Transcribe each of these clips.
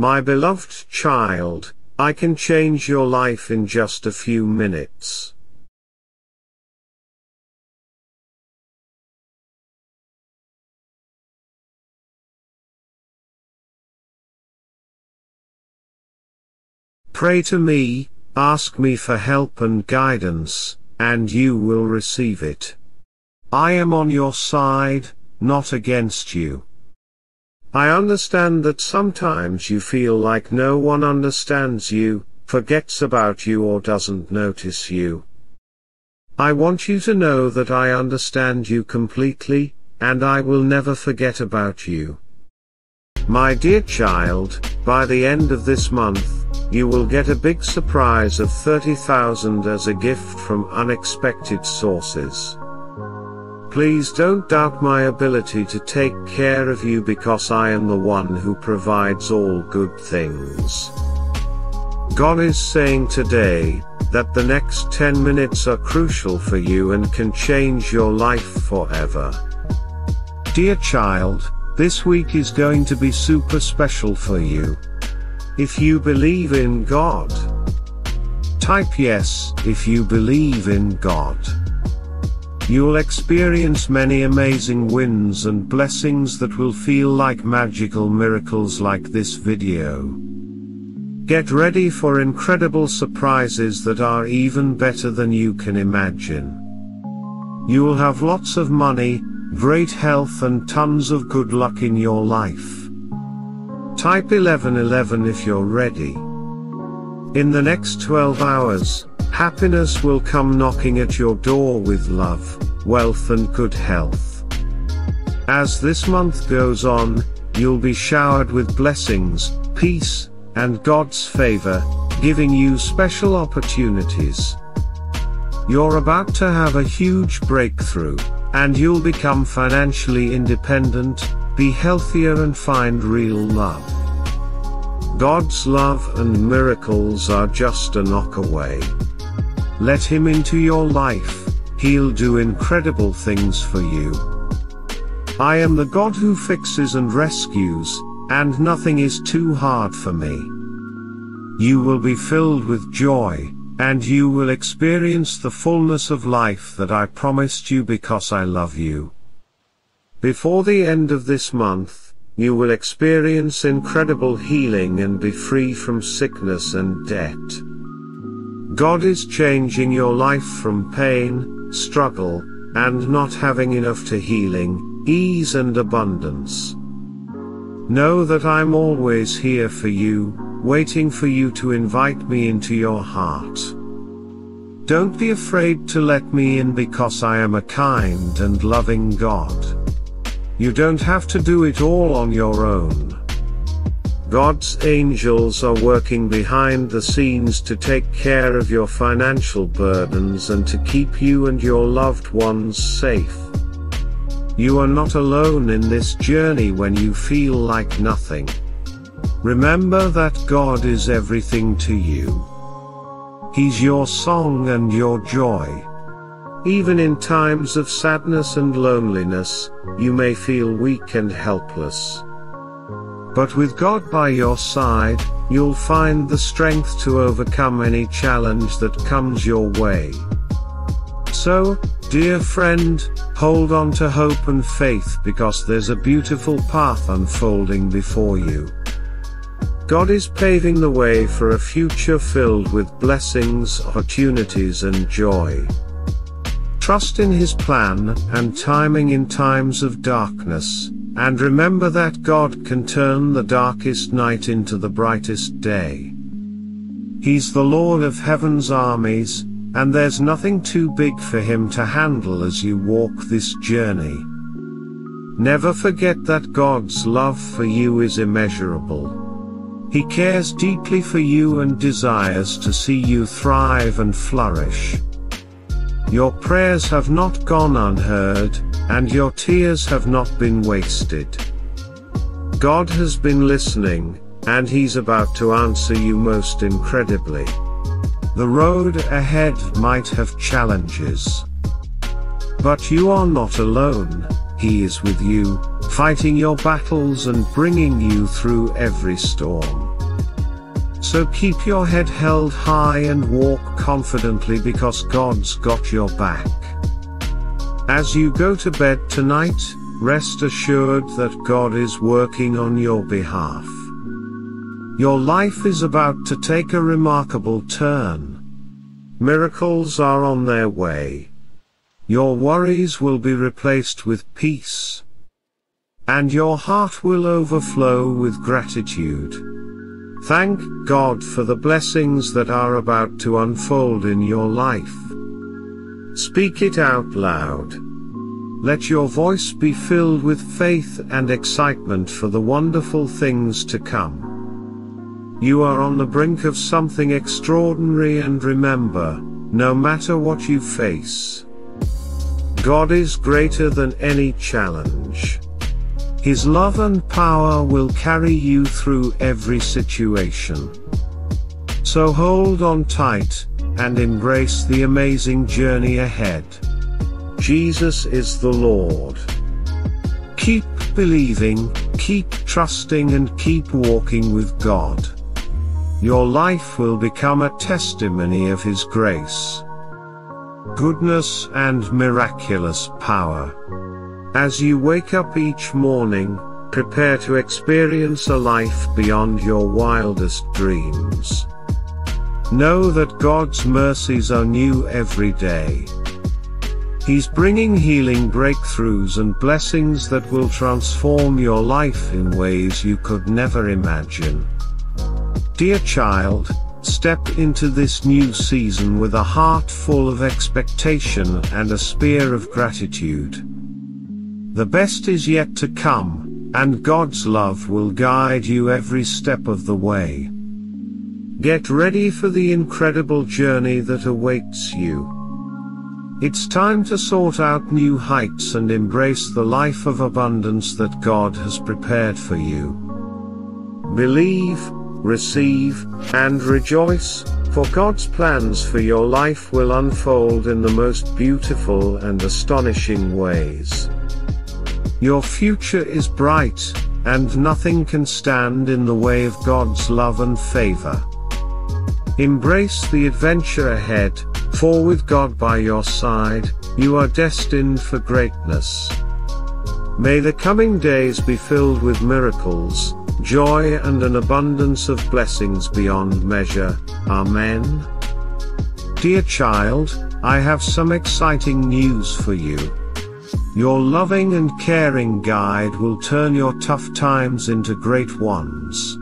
My beloved child, I can change your life in just a few minutes. Pray to me, ask me for help and guidance, and you will receive it. I am on your side, not against you. I understand that sometimes you feel like no one understands you, forgets about you or doesn't notice you. I want you to know that I understand you completely, and I will never forget about you. My dear child, by the end of this month, you will get a big surprise of 30,000 as a gift from unexpected sources. Please don't doubt my ability to take care of you because I am the one who provides all good things. God is saying today, that the next 10 minutes are crucial for you and can change your life forever. Dear child, this week is going to be super special for you. If you believe in God. Type yes, if you believe in God. You'll experience many amazing wins and blessings that will feel like magical miracles like this video. Get ready for incredible surprises that are even better than you can imagine. You will have lots of money, great health and tons of good luck in your life. Type 1111 if you're ready. In the next 12 hours, happiness will come knocking at your door with love, wealth and good health. As this month goes on, you'll be showered with blessings, peace, and God's favor, giving you special opportunities. You're about to have a huge breakthrough, and you'll become financially independent, be healthier and find real love. God's love and miracles are just a knock away. Let Him into your life, He'll do incredible things for you. I am the God who fixes and rescues, and nothing is too hard for me. You will be filled with joy, and you will experience the fullness of life that I promised you because I love you. Before the end of this month, you will experience incredible healing and be free from sickness and debt. God is changing your life from pain, struggle, and not having enough to healing, ease and abundance. Know that I'm always here for you, waiting for you to invite me into your heart. Don't be afraid to let me in because I am a kind and loving God. You don't have to do it all on your own. God's angels are working behind the scenes to take care of your financial burdens and to keep you and your loved ones safe. You are not alone in this journey when you feel like nothing. Remember that God is everything to you. He's your song and your joy. Even in times of sadness and loneliness, you may feel weak and helpless. But with God by your side, you'll find the strength to overcome any challenge that comes your way. So, dear friend, hold on to hope and faith because there's a beautiful path unfolding before you. God is paving the way for a future filled with blessings, opportunities and joy. Trust in His plan and timing in times of darkness, and remember that God can turn the darkest night into the brightest day. He's the Lord of heaven's armies, and there's nothing too big for Him to handle as you walk this journey. Never forget that God's love for you is immeasurable. He cares deeply for you and desires to see you thrive and flourish. Your prayers have not gone unheard, and your tears have not been wasted. God has been listening, and He's about to answer you most incredibly. The road ahead might have challenges. But you are not alone, He is with you, fighting your battles and bringing you through every storm. So keep your head held high and walk confidently because God's got your back. As you go to bed tonight, rest assured that God is working on your behalf. Your life is about to take a remarkable turn. Miracles are on their way. Your worries will be replaced with peace. And your heart will overflow with gratitude. Thank God for the blessings that are about to unfold in your life. Speak it out loud. Let your voice be filled with faith and excitement for the wonderful things to come. You are on the brink of something extraordinary and remember, no matter what you face, God is greater than any challenge. His love and power will carry you through every situation. So hold on tight, and embrace the amazing journey ahead. Jesus is the Lord. Keep believing, keep trusting and keep walking with God. Your life will become a testimony of His grace, goodness and miraculous power. As you wake up each morning, prepare to experience a life beyond your wildest dreams. Know that God's mercies are new every day. He's bringing healing breakthroughs and blessings that will transform your life in ways you could never imagine. Dear child, step into this new season with a heart full of expectation and a spear of gratitude. The best is yet to come, and God's love will guide you every step of the way. Get ready for the incredible journey that awaits you. It's time to sort out new heights and embrace the life of abundance that God has prepared for you. Believe, receive, and rejoice, for God's plans for your life will unfold in the most beautiful and astonishing ways. Your future is bright, and nothing can stand in the way of God's love and favor. Embrace the adventure ahead, for with God by your side, you are destined for greatness. May the coming days be filled with miracles, joy and an abundance of blessings beyond measure. Amen. Dear child, I have some exciting news for you. Your loving and caring guide will turn your tough times into great ones.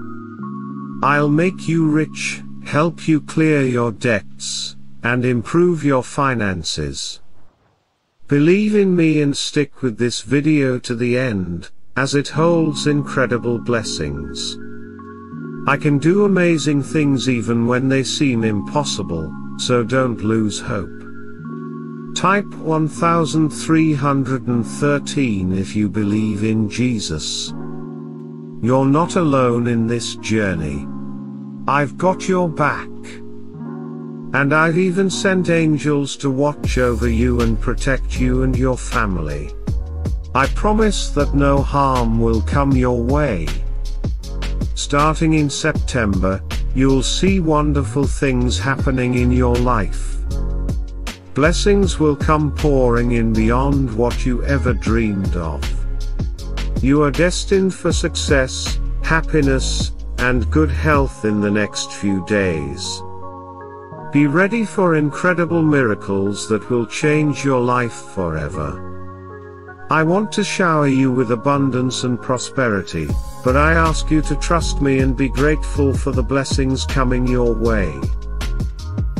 I'll make you rich, help you clear your debts, and improve your finances. Believe in me and stick with this video to the end, as it holds incredible blessings. I can do amazing things even when they seem impossible, so don't lose hope. Type 1313 if you believe in Jesus. You're not alone in this journey. I've got your back. And I've even sent angels to watch over you and protect you and your family. I promise that no harm will come your way. Starting in September, you'll see wonderful things happening in your life. Blessings will come pouring in beyond what you ever dreamed of. You are destined for success, happiness, and good health in the next few days. Be ready for incredible miracles that will change your life forever. I want to shower you with abundance and prosperity, but I ask you to trust me and be grateful for the blessings coming your way.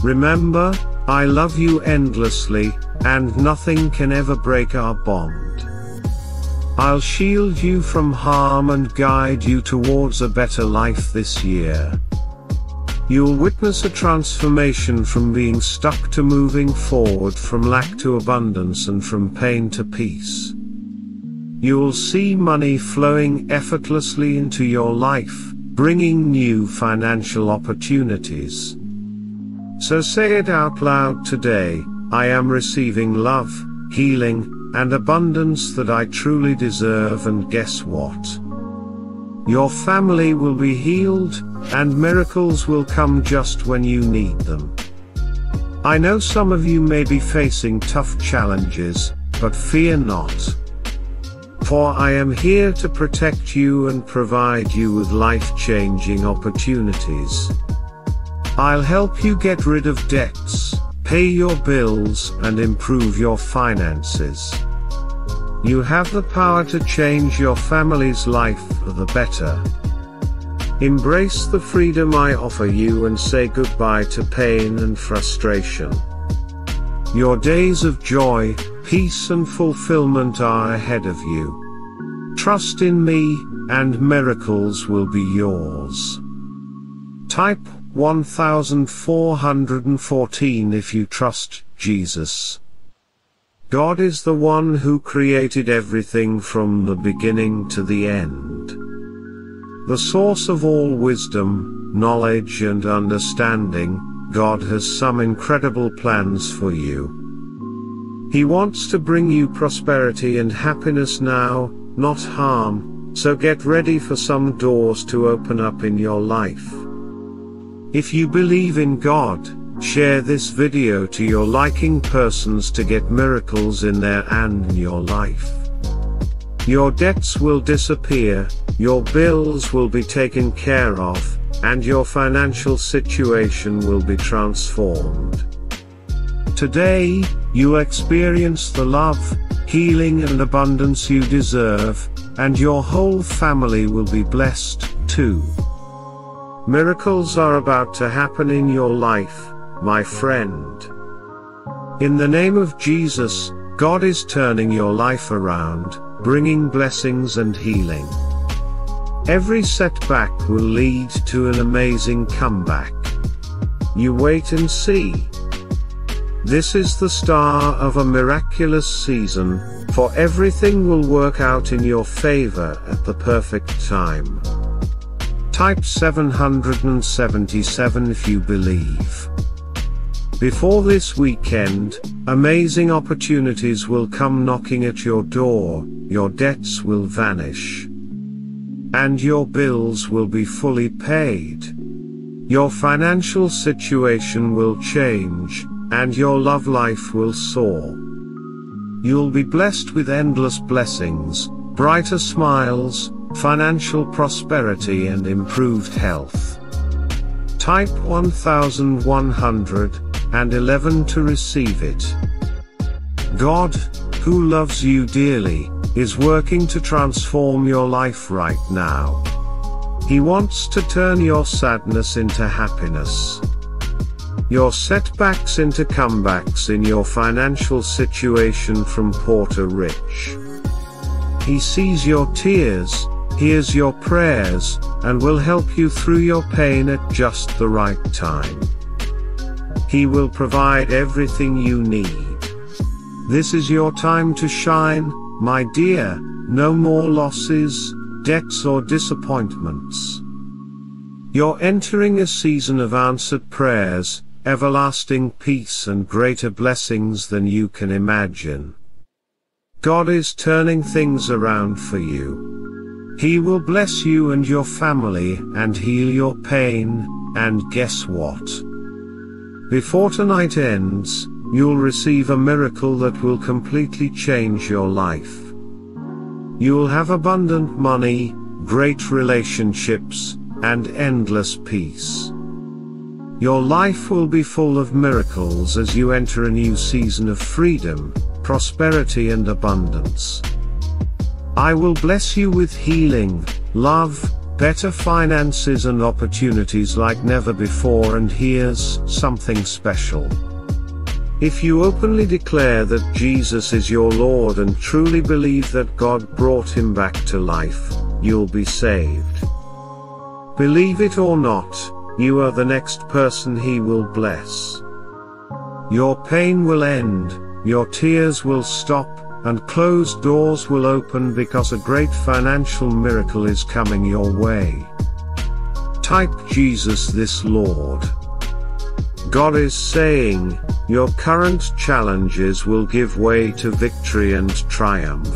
Remember, I love you endlessly, and nothing can ever break our bond. I'll shield you from harm and guide you towards a better life this year. You'll witness a transformation from being stuck to moving forward, from lack to abundance, and from pain to peace. You'll see money flowing effortlessly into your life, bringing new financial opportunities. So say it out loud today, I am receiving love, healing, and abundance that I truly deserve and guess what? Your family will be healed, and miracles will come just when you need them. I know some of you may be facing tough challenges, but fear not. For I am here to protect you and provide you with life-changing opportunities. I'll help you get rid of debts, pay your bills and improve your finances. You have the power to change your family's life for the better. Embrace the freedom I offer you and say goodbye to pain and frustration. Your days of joy, peace and fulfillment are ahead of you. Trust in me, and miracles will be yours. Type 1414 if you trust Jesus. God is the one who created everything from the beginning to the end. The source of all wisdom, knowledge and understanding, God has some incredible plans for you. He wants to bring you prosperity and happiness now, not harm, so get ready for some doors to open up in your life. If you believe in God, Share this video to your liking persons to get miracles in their and in your life. Your debts will disappear, your bills will be taken care of, and your financial situation will be transformed. Today, you experience the love, healing and abundance you deserve, and your whole family will be blessed, too. Miracles are about to happen in your life, my friend. In the name of Jesus, God is turning your life around, bringing blessings and healing. Every setback will lead to an amazing comeback. You wait and see. This is the star of a miraculous season, for everything will work out in your favor at the perfect time. Type 777 if you believe. Before this weekend, amazing opportunities will come knocking at your door, your debts will vanish. And your bills will be fully paid. Your financial situation will change, and your love life will soar. You'll be blessed with endless blessings, brighter smiles, financial prosperity and improved health. Type 1100 and 11 to receive it. God, who loves you dearly, is working to transform your life right now. He wants to turn your sadness into happiness. Your setbacks into comebacks in your financial situation from Porter rich. He sees your tears, hears your prayers, and will help you through your pain at just the right time. He will provide everything you need. This is your time to shine, my dear, no more losses, debts or disappointments. You're entering a season of answered prayers, everlasting peace and greater blessings than you can imagine. God is turning things around for you. He will bless you and your family and heal your pain, and guess what? Before tonight ends, you'll receive a miracle that will completely change your life. You'll have abundant money, great relationships, and endless peace. Your life will be full of miracles as you enter a new season of freedom, prosperity and abundance. I will bless you with healing, love, better finances and opportunities like never before and here's something special. If you openly declare that Jesus is your Lord and truly believe that God brought him back to life, you'll be saved. Believe it or not, you are the next person he will bless. Your pain will end, your tears will stop, and closed doors will open because a great financial miracle is coming your way. Type Jesus this Lord. God is saying, your current challenges will give way to victory and triumph.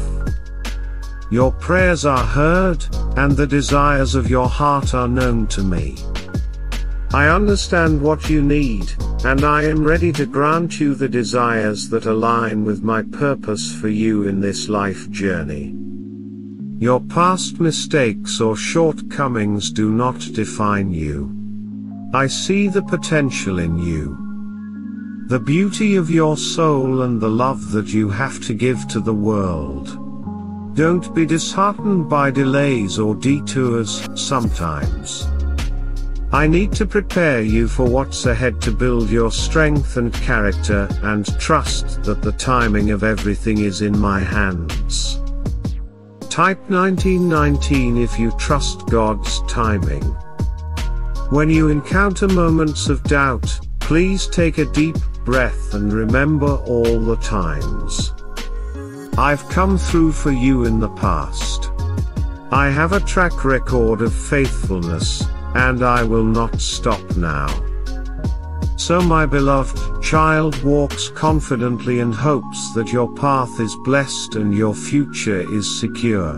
Your prayers are heard, and the desires of your heart are known to me. I understand what you need, and I am ready to grant you the desires that align with my purpose for you in this life journey. Your past mistakes or shortcomings do not define you. I see the potential in you. The beauty of your soul and the love that you have to give to the world. Don't be disheartened by delays or detours, sometimes. I need to prepare you for what's ahead to build your strength and character and trust that the timing of everything is in my hands. Type 1919 if you trust God's timing. When you encounter moments of doubt, please take a deep breath and remember all the times. I've come through for you in the past. I have a track record of faithfulness, and I will not stop now. So my beloved child walks confidently and hopes that your path is blessed and your future is secure.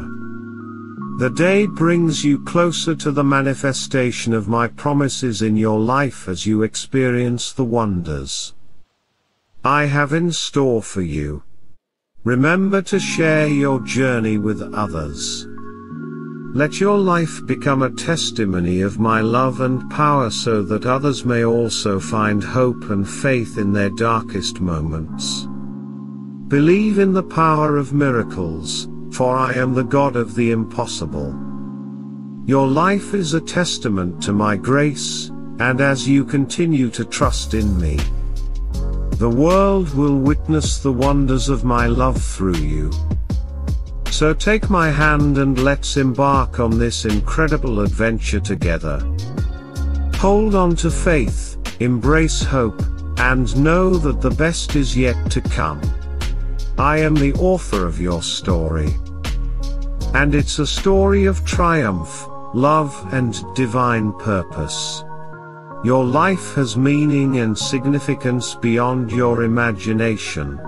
The day brings you closer to the manifestation of my promises in your life as you experience the wonders I have in store for you. Remember to share your journey with others. Let your life become a testimony of my love and power so that others may also find hope and faith in their darkest moments. Believe in the power of miracles, for I am the God of the impossible. Your life is a testament to my grace, and as you continue to trust in me, the world will witness the wonders of my love through you. So take my hand and let's embark on this incredible adventure together. Hold on to faith, embrace hope, and know that the best is yet to come. I am the author of your story. And it's a story of triumph, love and divine purpose. Your life has meaning and significance beyond your imagination.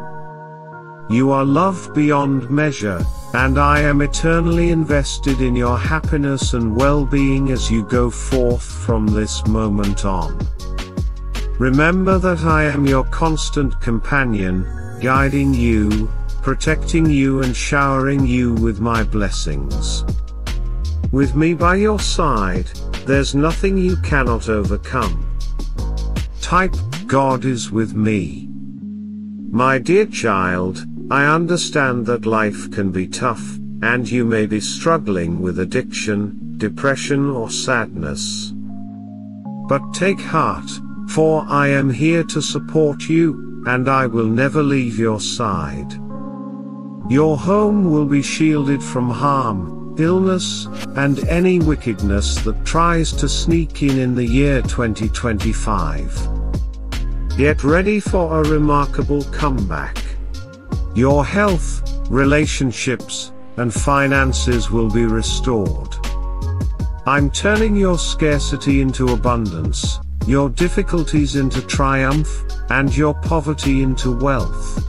You are loved beyond measure, and I am eternally invested in your happiness and well-being as you go forth from this moment on. Remember that I am your constant companion, guiding you, protecting you and showering you with my blessings. With me by your side, there's nothing you cannot overcome. Type, God is with me. My dear child, I understand that life can be tough, and you may be struggling with addiction, depression or sadness. But take heart, for I am here to support you, and I will never leave your side. Your home will be shielded from harm, illness, and any wickedness that tries to sneak in in the year 2025. Get ready for a remarkable comeback. Your health, relationships, and finances will be restored. I'm turning your scarcity into abundance, your difficulties into triumph, and your poverty into wealth.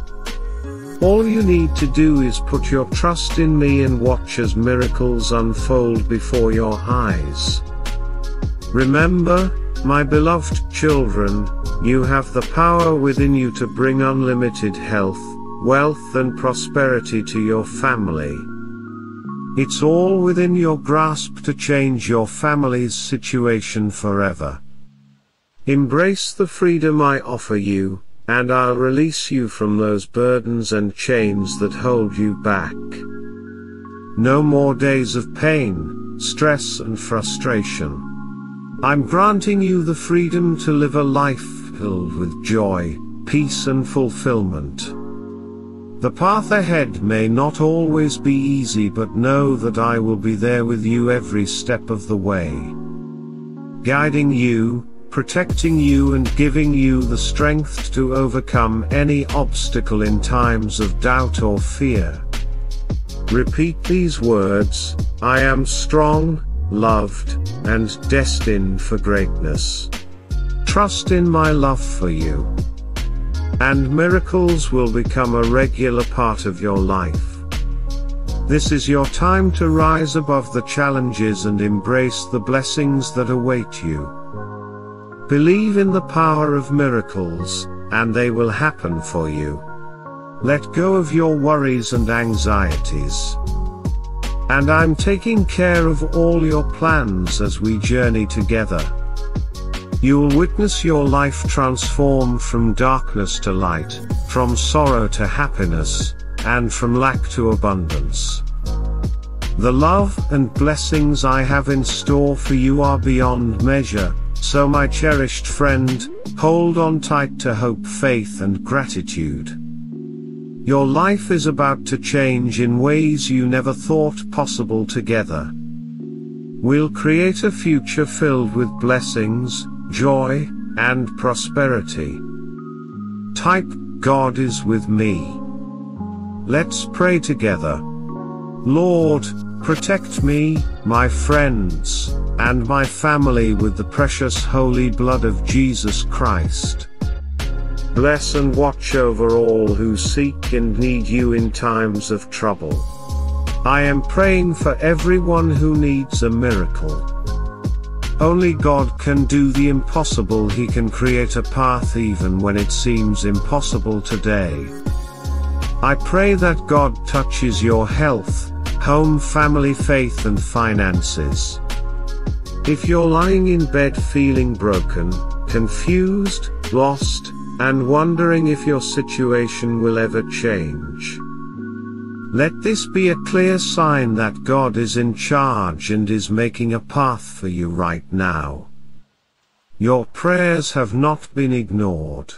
All you need to do is put your trust in me and watch as miracles unfold before your eyes. Remember, my beloved children, you have the power within you to bring unlimited health, wealth and prosperity to your family. It's all within your grasp to change your family's situation forever. Embrace the freedom I offer you, and I'll release you from those burdens and chains that hold you back. No more days of pain, stress and frustration. I'm granting you the freedom to live a life filled with joy, peace and fulfillment. The path ahead may not always be easy but know that I will be there with you every step of the way. Guiding you, protecting you and giving you the strength to overcome any obstacle in times of doubt or fear. Repeat these words, I am strong, loved, and destined for greatness. Trust in my love for you. And miracles will become a regular part of your life. This is your time to rise above the challenges and embrace the blessings that await you. Believe in the power of miracles, and they will happen for you. Let go of your worries and anxieties. And I'm taking care of all your plans as we journey together. You'll witness your life transform from darkness to light, from sorrow to happiness, and from lack to abundance. The love and blessings I have in store for you are beyond measure, so my cherished friend, hold on tight to hope, faith and gratitude. Your life is about to change in ways you never thought possible together. We'll create a future filled with blessings, joy, and prosperity. Type, God is with me. Let's pray together. Lord, protect me, my friends, and my family with the precious holy blood of Jesus Christ. Bless and watch over all who seek and need you in times of trouble. I am praying for everyone who needs a miracle. Only God can do the impossible, He can create a path even when it seems impossible today. I pray that God touches your health, home, family, faith, and finances. If you're lying in bed feeling broken, confused, lost, and wondering if your situation will ever change, let this be a clear sign that God is in charge and is making a path for you right now. Your prayers have not been ignored.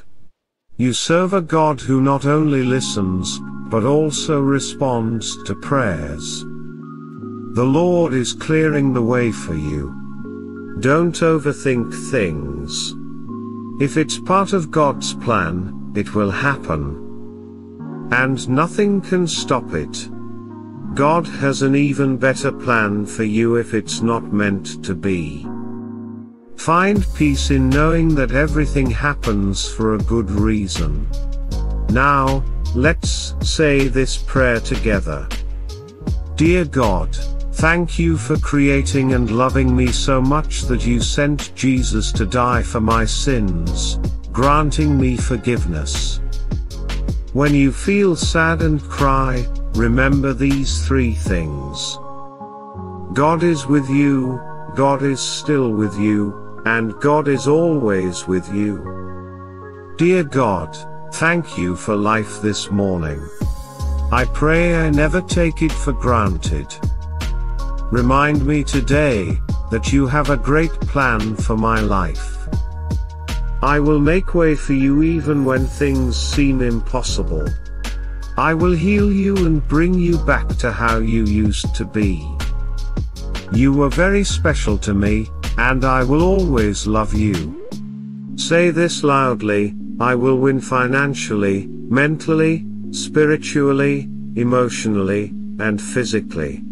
You serve a God who not only listens, but also responds to prayers. The Lord is clearing the way for you. Don't overthink things. If it's part of God's plan, it will happen. And nothing can stop it. God has an even better plan for you if it's not meant to be. Find peace in knowing that everything happens for a good reason. Now, let's say this prayer together. Dear God, thank you for creating and loving me so much that you sent Jesus to die for my sins, granting me forgiveness. When you feel sad and cry, remember these three things. God is with you, God is still with you, and God is always with you. Dear God, thank you for life this morning. I pray I never take it for granted. Remind me today that you have a great plan for my life. I will make way for you even when things seem impossible. I will heal you and bring you back to how you used to be. You were very special to me, and I will always love you. Say this loudly, I will win financially, mentally, spiritually, emotionally, and physically.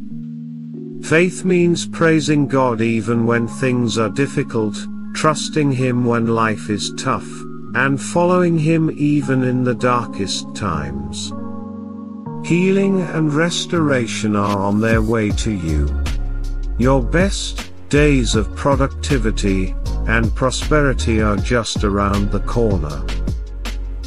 Faith means praising God even when things are difficult, trusting Him when life is tough, and following Him even in the darkest times. Healing and restoration are on their way to you. Your best, Days of productivity and prosperity are just around the corner.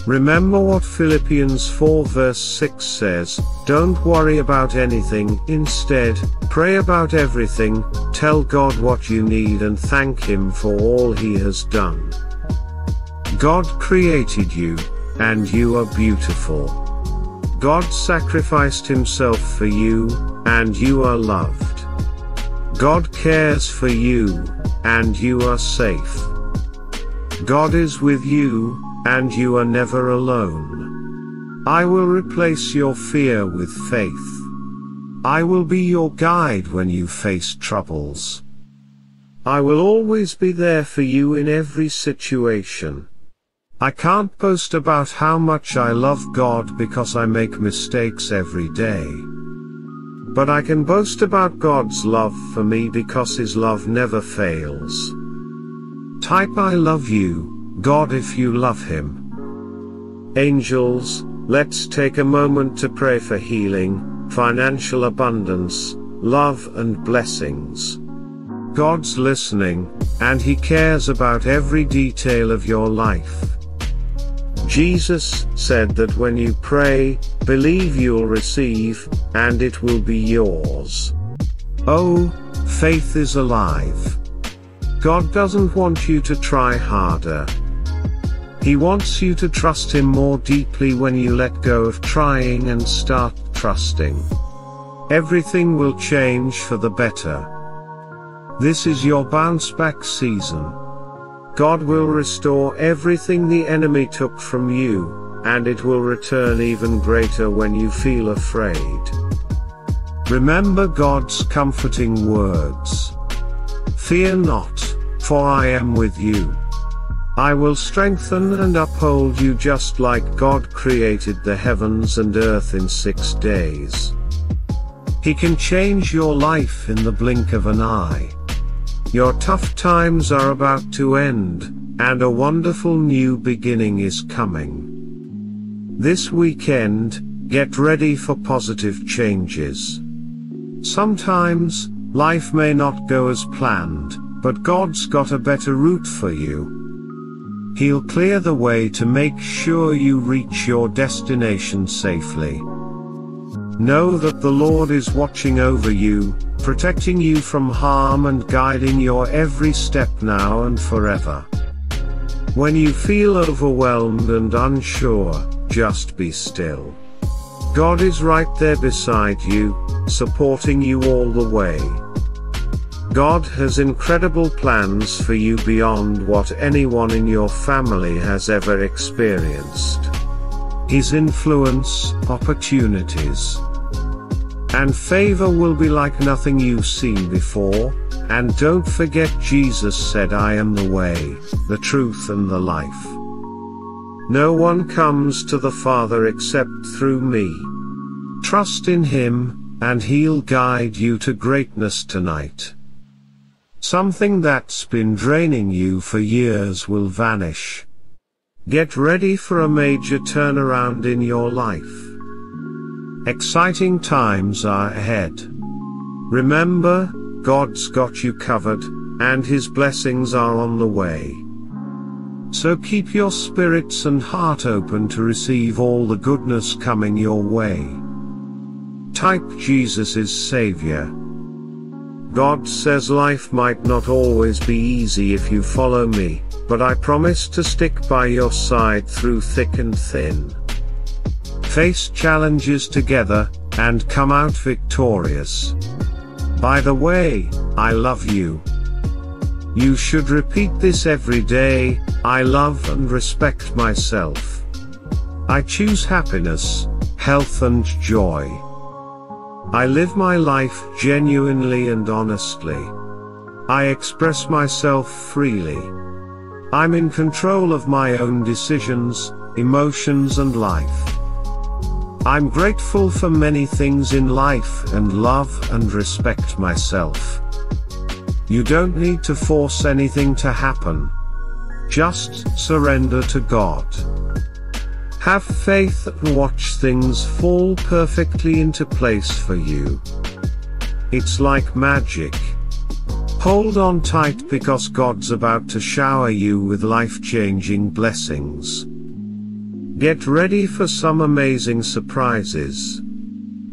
Remember what Philippians 4 verse 6 says, don't worry about anything, instead, pray about everything, tell God what you need and thank Him for all He has done. God created you, and you are beautiful. God sacrificed Himself for you, and you are loved. God cares for you, and you are safe. God is with you, and you are never alone. I will replace your fear with faith. I will be your guide when you face troubles. I will always be there for you in every situation. I can't boast about how much I love God because I make mistakes every day. But I can boast about God's love for me because His love never fails. Type I love you, God if you love Him. Angels, let's take a moment to pray for healing, financial abundance, love and blessings. God's listening, and He cares about every detail of your life. Jesus said that when you pray, believe you'll receive, and it will be yours. Oh, faith is alive. God doesn't want you to try harder. He wants you to trust Him more deeply when you let go of trying and start trusting. Everything will change for the better. This is your bounce back season. God will restore everything the enemy took from you, and it will return even greater when you feel afraid. Remember God's comforting words. Fear not, for I am with you. I will strengthen and uphold you just like God created the heavens and earth in six days. He can change your life in the blink of an eye. Your tough times are about to end, and a wonderful new beginning is coming. This weekend, get ready for positive changes. Sometimes, life may not go as planned, but God's got a better route for you. He'll clear the way to make sure you reach your destination safely. Know that the Lord is watching over you, protecting you from harm and guiding your every step now and forever. When you feel overwhelmed and unsure, just be still. God is right there beside you, supporting you all the way. God has incredible plans for you beyond what anyone in your family has ever experienced. His influence, opportunities, and favor will be like nothing you've seen before, and don't forget Jesus said I am the way, the truth and the life. No one comes to the Father except through me. Trust in Him, and He'll guide you to greatness tonight. Something that's been draining you for years will vanish. Get ready for a major turnaround in your life. Exciting times are ahead. Remember, God's got you covered, and His blessings are on the way. So keep your spirits and heart open to receive all the goodness coming your way. Type Jesus is Savior. God says life might not always be easy if you follow me, but I promise to stick by your side through thick and thin. Face challenges together, and come out victorious. By the way, I love you. You should repeat this every day, I love and respect myself. I choose happiness, health and joy. I live my life genuinely and honestly. I express myself freely. I'm in control of my own decisions, emotions and life. I'm grateful for many things in life and love and respect myself. You don't need to force anything to happen. Just surrender to God. Have faith and watch things fall perfectly into place for you. It's like magic. Hold on tight because God's about to shower you with life-changing blessings. Get ready for some amazing surprises.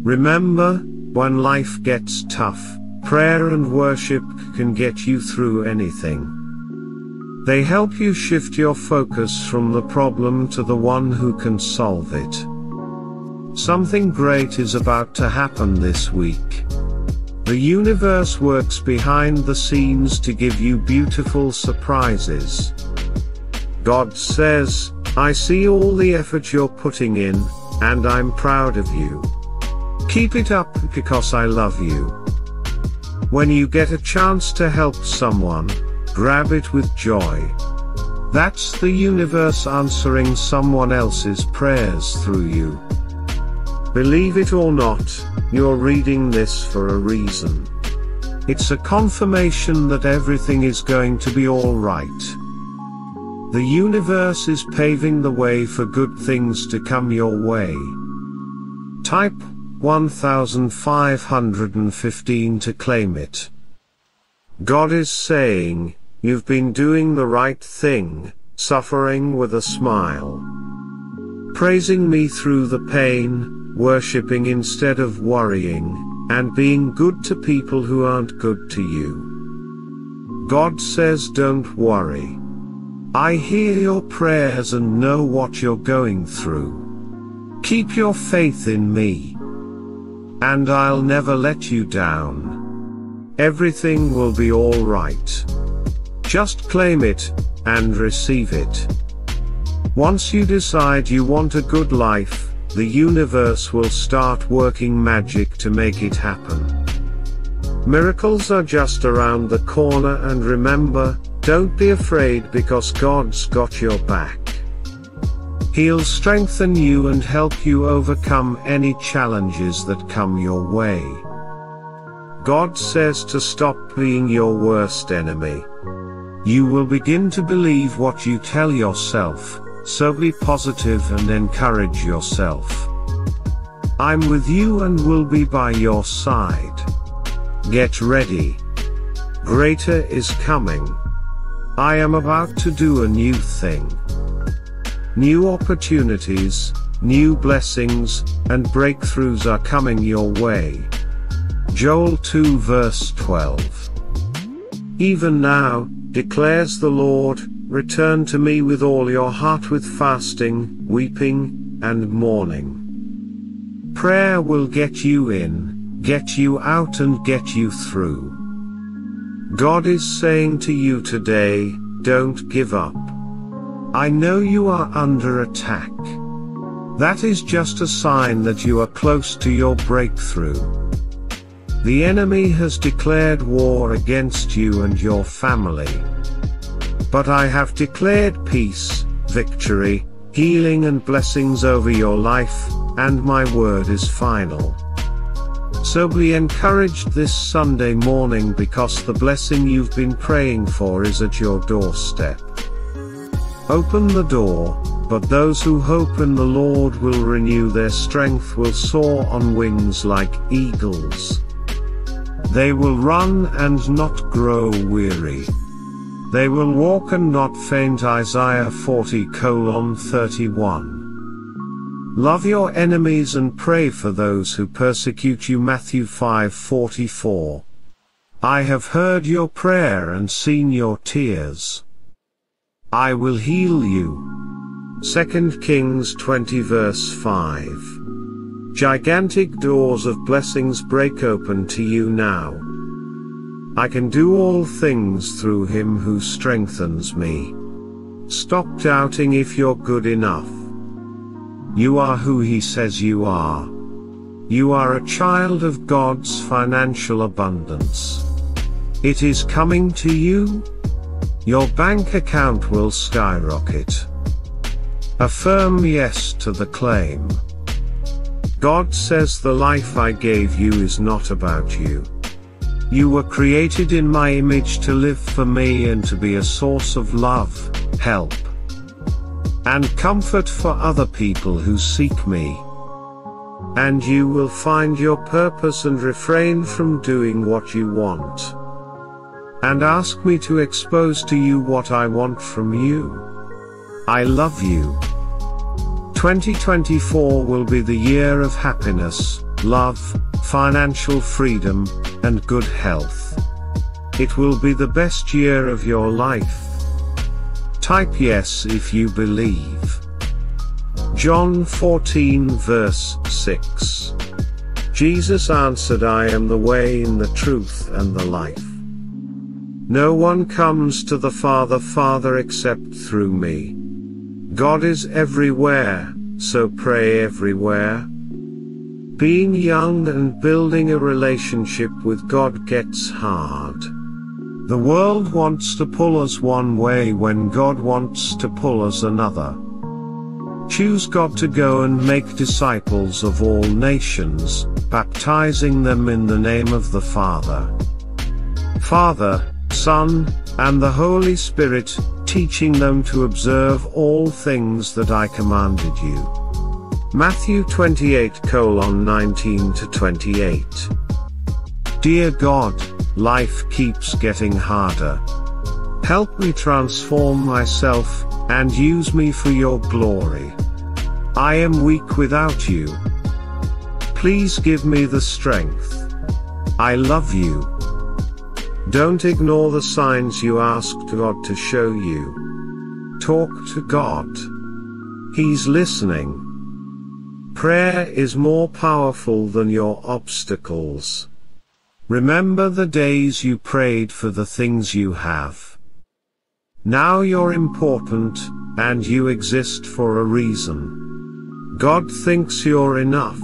Remember, when life gets tough, Prayer and worship can get you through anything. They help you shift your focus from the problem to the one who can solve it. Something great is about to happen this week. The universe works behind the scenes to give you beautiful surprises. God says, I see all the effort you're putting in, and I'm proud of you. Keep it up because I love you. When you get a chance to help someone, grab it with joy. That's the universe answering someone else's prayers through you. Believe it or not, you're reading this for a reason. It's a confirmation that everything is going to be alright. The universe is paving the way for good things to come your way. Type 1515 to claim it. God is saying, you've been doing the right thing, suffering with a smile. Praising me through the pain, worshipping instead of worrying, and being good to people who aren't good to you. God says don't worry. I hear your prayers and know what you're going through. Keep your faith in me. And I'll never let you down. Everything will be alright. Just claim it, and receive it. Once you decide you want a good life, the universe will start working magic to make it happen. Miracles are just around the corner and remember, don't be afraid because God's got your back. He'll strengthen you and help you overcome any challenges that come your way. God says to stop being your worst enemy. You will begin to believe what you tell yourself, so be positive and encourage yourself. I'm with you and will be by your side. Get ready. Greater is coming. I am about to do a new thing. New opportunities, new blessings, and breakthroughs are coming your way. Joel 2 verse 12. Even now, declares the Lord, Return to me with all your heart with fasting, weeping, and mourning. Prayer will get you in, get you out and get you through. God is saying to you today, don't give up. I know you are under attack. That is just a sign that you are close to your breakthrough. The enemy has declared war against you and your family. But I have declared peace, victory, healing and blessings over your life, and my word is final. So be encouraged this Sunday morning because the blessing you've been praying for is at your doorstep. Open the door, but those who hope in the Lord will renew their strength will soar on wings like eagles. They will run and not grow weary. They will walk and not faint Isaiah 40 colon 31. Love your enemies and pray for those who persecute you Matthew 5:44. I have heard your prayer and seen your tears. I will heal you. 2 Kings 20 verse 5. Gigantic doors of blessings break open to you now. I can do all things through him who strengthens me. Stop doubting if you're good enough. You are who he says you are. You are a child of God's financial abundance. It is coming to you. Your bank account will skyrocket. Affirm yes to the claim. God says the life I gave you is not about you. You were created in my image to live for me and to be a source of love, help, and comfort for other people who seek me. And you will find your purpose and refrain from doing what you want. And ask me to expose to you what I want from you. I love you. 2024 will be the year of happiness, love, financial freedom, and good health. It will be the best year of your life. Type yes if you believe. John 14 verse 6. Jesus answered I am the way and the truth and the life. No one comes to the Father Father except through me. God is everywhere, so pray everywhere. Being young and building a relationship with God gets hard. The world wants to pull us one way when God wants to pull us another. Choose God to go and make disciples of all nations, baptizing them in the name of the Father, Father, Son, and the Holy Spirit, teaching them to observe all things that I commanded you. Matthew 28 19 to 28. Dear God, life keeps getting harder. Help me transform myself, and use me for your glory. I am weak without you. Please give me the strength. I love you. Don't ignore the signs you asked God to show you. Talk to God. He's listening. Prayer is more powerful than your obstacles. Remember the days you prayed for the things you have. Now you're important, and you exist for a reason. God thinks you're enough.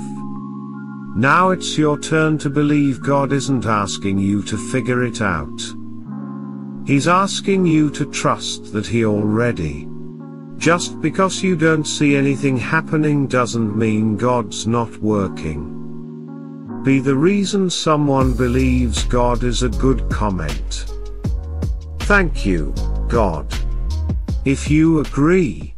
Now it's your turn to believe God isn't asking you to figure it out. He's asking you to trust that He already. Just because you don't see anything happening doesn't mean God's not working. Be the reason someone believes God is a good comment. Thank you, God. If you agree,